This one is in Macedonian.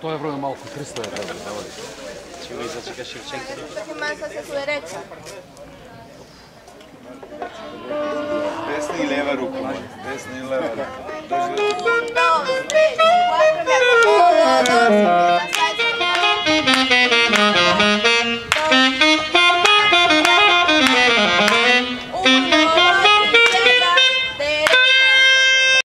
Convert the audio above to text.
100 евро е малку, 300 евро да води. Ќе го зачека Шевченко. Таки маса се слереча. Desna i leva ruka, molim. Desna i leva